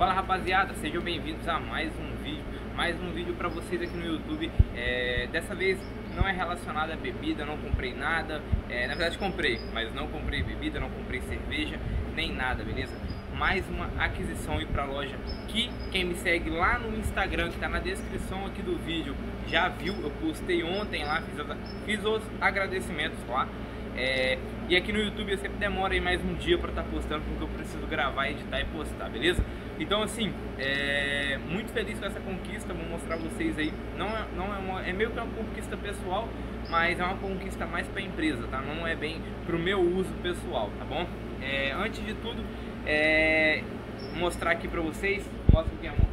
Fala rapaziada, sejam bem-vindos a mais um vídeo, mais um vídeo para vocês aqui no YouTube. É, dessa vez não é relacionado a bebida, não comprei nada. É, na verdade comprei, mas não comprei bebida, não comprei cerveja, nem nada, beleza? Mais uma aquisição aí para loja que quem me segue lá no Instagram, que está na descrição aqui do vídeo, já viu. Eu postei ontem lá, fiz, fiz os agradecimentos lá. É, e aqui no YouTube eu sempre demoro aí mais um dia para estar tá postando porque eu preciso gravar, editar e postar, beleza? Então assim, é, muito feliz com essa conquista, vou mostrar vocês aí. Não é, não é, uma, é meio que uma conquista pessoal, mas é uma conquista mais para a empresa, tá? Não é bem para o meu uso pessoal, tá bom? É, antes de tudo, é, mostrar aqui para vocês, mostra aqui amor.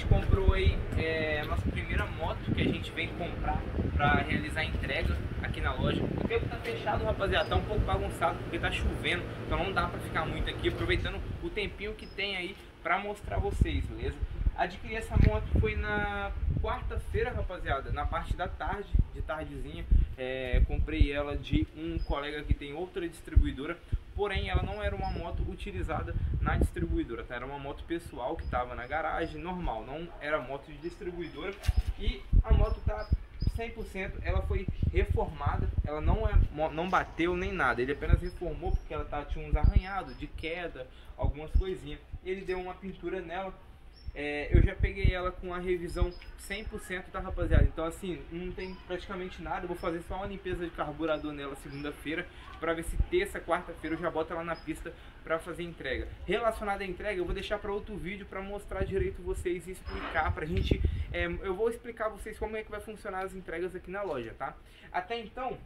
Gente comprou aí é, a nossa primeira moto que a gente vem comprar para realizar a entrega aqui na loja. O tempo tá fechado, rapaziada, tá um pouco bagunçado porque tá chovendo, então não dá para ficar muito aqui, aproveitando o tempinho que tem aí para mostrar vocês, beleza? Adquiri essa moto foi na quarta-feira, rapaziada, na parte da tarde, de tardezinha. É, comprei ela de um colega que tem outra distribuidora porém ela não era uma moto utilizada na distribuidora, tá? era uma moto pessoal que estava na garagem, normal, não era moto de distribuidora e a moto tá 100%, ela foi reformada, ela não, é, não bateu nem nada, ele apenas reformou porque ela tá, tinha uns arranhados de queda, algumas coisinhas, ele deu uma pintura nela, é, eu já peguei ela com a revisão 100%, tá rapaziada? Então assim, não tem praticamente nada, vou fazer só uma limpeza de carburador nela segunda-feira para ver se terça, quarta-feira eu já boto ela na pista para fazer entrega. Relacionada à entrega, eu vou deixar para outro vídeo para mostrar direito vocês e explicar pra gente, é, eu vou explicar vocês como é que vai funcionar as entregas aqui na loja, tá? Até então,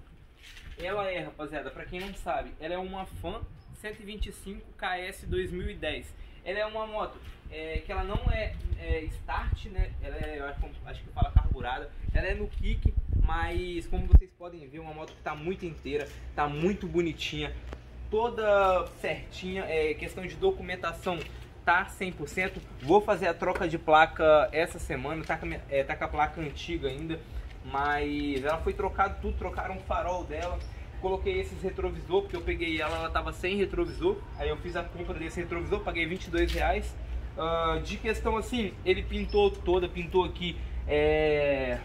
ela é, rapaziada, para quem não sabe, ela é uma Fan 125 KS 2010. Ela é uma moto é, que ela não é, é, start, né? Ela é, eu acho, acho que fala carburada. Ela é no kick, mas como vocês podem ver, uma moto que tá muito inteira, tá muito bonitinha, toda certinha. É questão de documentação tá 100%. Vou fazer a troca de placa essa semana, tá com, é, tá com a placa antiga ainda, mas ela foi trocada tudo, trocaram o farol dela. Coloquei esses retrovisor, porque eu peguei ela, ela tava sem retrovisor. Aí eu fiz a compra desse retrovisor, paguei 22 reais. Uh, de questão assim, ele pintou toda, pintou aqui é,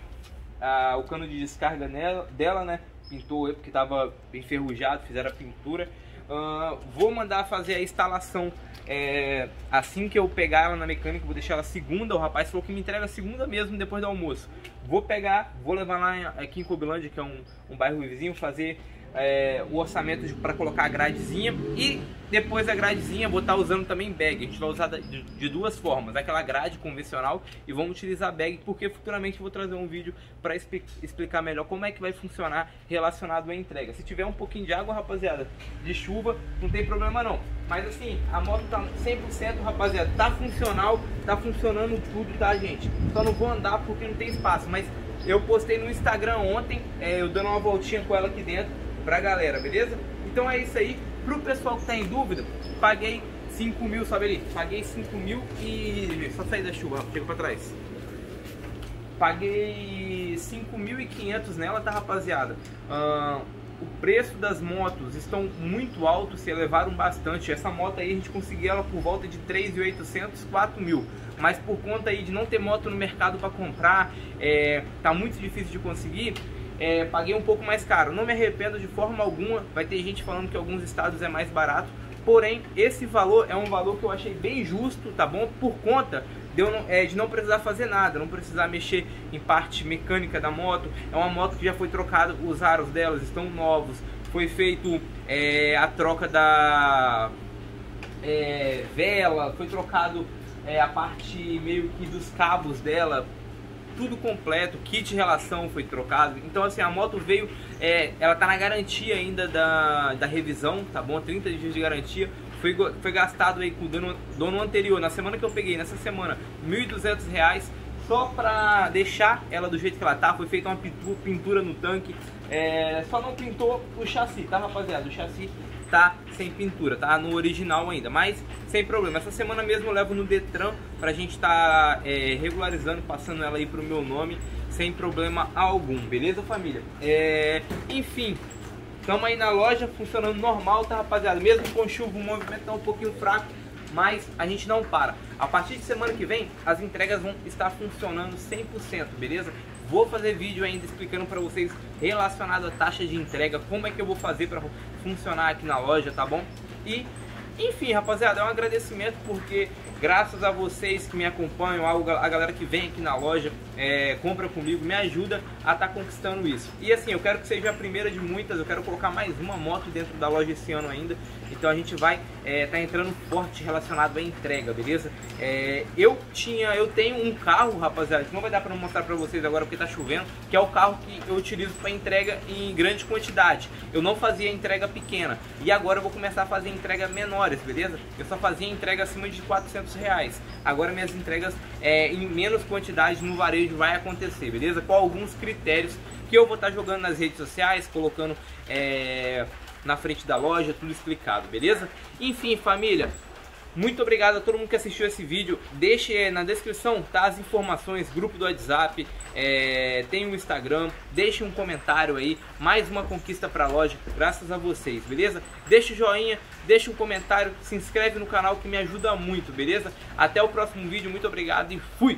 a, o cano de descarga nela, dela, né? Pintou porque estava enferrujado, fizeram a pintura. Uh, vou mandar fazer a instalação é, assim que eu pegar ela na mecânica, vou deixar ela segunda. O rapaz falou que me entrega segunda mesmo depois do almoço. Vou pegar, vou levar lá aqui em Cobilândia, que é um, um bairro vizinho, fazer é, o orçamento para colocar a gradezinha e depois da gradezinha vou estar usando também bag. A gente vai usar de, de, duas formas, aquela grade convencional e vamos utilizar bag porque futuramente vou trazer um vídeo para explicar melhor como é que vai funcionar relacionado à entrega. Se tiver um pouquinho de água, rapaziada, de chuva, não tem problema não. Mas assim, a moto tá 100%, rapaziada, tá funcional, tá funcionando tudo, tá gente? Só não vou andar porque não tem espaço, mas eu postei no Instagram ontem, é, eu dando uma voltinha com ela aqui dentro pra galera, beleza? Então é isso aí. Pro pessoal que tá em dúvida, paguei 5 mil, sabe ali? Paguei 5 mil e... Só sair da chuva, chega pra trás. Paguei 5.500 nela, tá rapaziada? O preço das motos estão muito altos, se elevaram bastante. Essa moto aí a gente conseguiu ela por volta de 3.800, 4 mil. Mas por conta aí de não ter moto no mercado para comprar, é, tá muito difícil de conseguir é, paguei um pouco mais caro. Não me arrependo de forma alguma. Vai ter gente falando que alguns estados é mais barato. Porém, esse valor é um valor que eu achei bem justo, tá bom? Por conta de, não, é, de não precisar fazer nada, não precisar mexer em parte mecânica da moto. É uma moto que já foi trocada, os aros delas estão novos. Foi feito é, a troca da é, vela, foi trocado é, a parte meio que dos cabos dela tudo completo, kit relação foi trocado. Então assim, a moto veio, é, ela tá na garantia ainda da, da revisão, tá bom? 30 dias de garantia. Foi, foi gastado aí com o dono, dono anterior, na semana que eu peguei, nessa semana, R$ 1.200 só pra deixar ela do jeito que ela tá. Foi feita uma pintura, pintura no tanque. É, só não pintou o chassi, tá rapaziada? O chassi tá sem pintura, tá no original ainda, mas sem problema. Essa semana mesmo eu levo no Detran pra gente tá é, regularizando, passando ela aí pro meu nome sem problema algum, beleza família? É, enfim, estamos aí na loja funcionando normal, tá rapaziada? Mesmo com chuva o movimento tá um pouquinho fraco, mas a gente não para. A partir de semana que vem, as entregas vão estar funcionando 100%, beleza? Vou fazer vídeo ainda explicando para vocês relacionado à taxa de entrega, como é que eu vou fazer para funcionar aqui na loja, tá bom? E enfim, rapaziada, é um agradecimento porque graças a vocês que me acompanham, a galera que vem aqui na loja, é, compra comigo, me ajuda a estar tá conquistando isso. E assim, eu quero que seja a primeira de muitas, eu quero colocar mais uma moto dentro da loja esse ano ainda. Então a gente vai estar é, tá entrando forte relacionado à entrega, beleza? É, eu tinha, eu tenho um carro, rapaziada, que não vai dar para mostrar para vocês agora porque tá chovendo, que é o carro que eu utilizo para entrega em grande quantidade. Eu não fazia entrega pequena e agora eu vou começar a fazer entrega menores, beleza? Eu só fazia entrega acima de 400 reais. Agora minhas entregas é, em menos quantidade no varejo vai acontecer, beleza? Com alguns critérios que eu vou estar tá jogando nas redes sociais, colocando é, na frente da loja, tudo explicado, beleza? Enfim, família, muito obrigado a todo mundo que assistiu esse vídeo. Deixe na descrição tá, as informações, grupo do WhatsApp, é, tem o Instagram. Deixe um comentário aí. Mais uma conquista para a loja, graças a vocês, beleza? Deixe o joinha, deixe um comentário, se inscreve no canal que me ajuda muito, beleza? Até o próximo vídeo, muito obrigado e fui!